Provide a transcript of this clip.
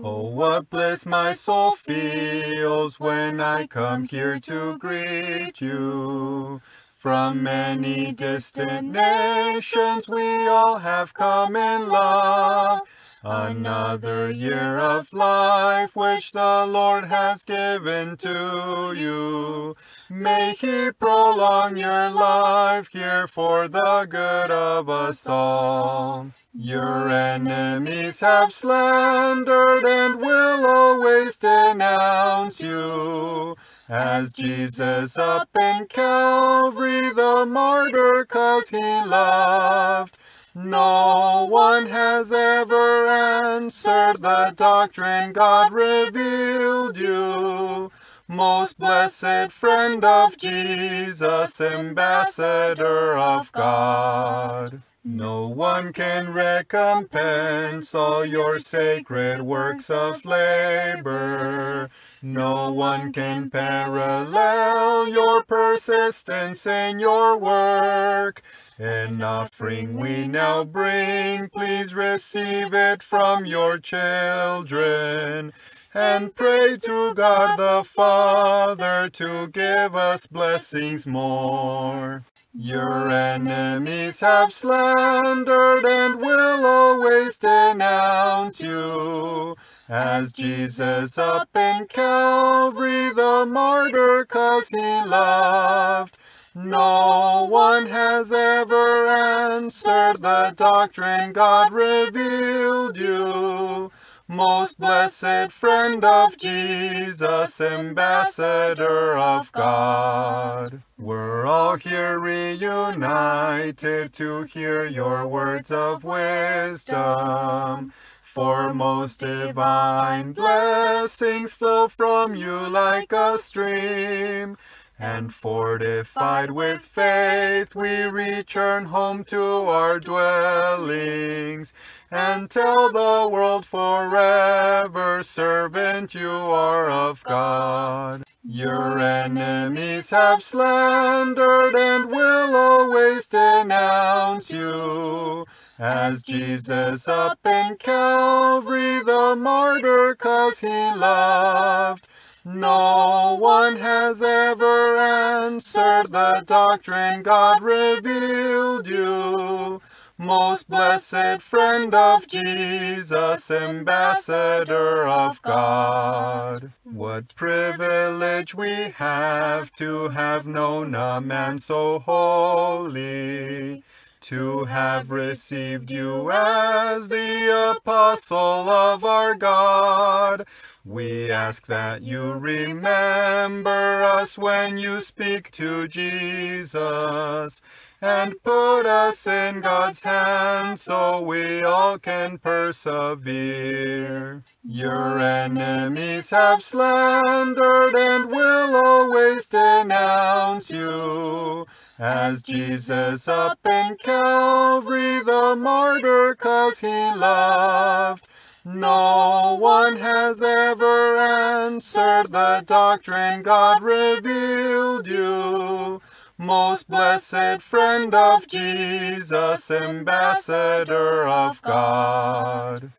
Oh, what bliss my soul feels when I come here to greet you. From many distant nations we all have come in love. Another year of life which the Lord has given to you. May He prolong your life here for the good of us all. Your enemies have slandered and will always denounce you. As Jesus up in Calvary, the martyr cause he loved. No one has ever answered the doctrine God revealed you. Most blessed friend of Jesus, ambassador of God. No one can recompense all your sacred works of labor. No one can parallel your persistence in your work. An offering we now bring, please receive it from your children. And pray to God the Father to give us blessings more. Your enemies have slandered and will always denounce you. As Jesus up in Calvary, the martyr cause he loved. No one has ever answered the doctrine God revealed you. Most blessed friend of Jesus, ambassador of God. Here reunited to hear your words of wisdom. For most divine blessings flow from you like a stream. And fortified with faith, we return home to our dwellings, and tell the world forever, servant you are of God. Your enemies have slandered and will always denounce you. As Jesus up in Calvary, the martyr cause he loved. No one has ever answered the doctrine God revealed you. Most blessed friend of Jesus, ambassador of God. What privilege we have to have known a man so holy, to have received you as the apostle of our God. We ask that you remember us when you speak to Jesus, and put us in God's hands so we all can persevere. Your enemies have slandered and will always denounce you. As Jesus up in Calvary, the martyr cause he loved. No one has ever answered the doctrine God revealed you. Most blessed friend of Jesus, ambassador of God.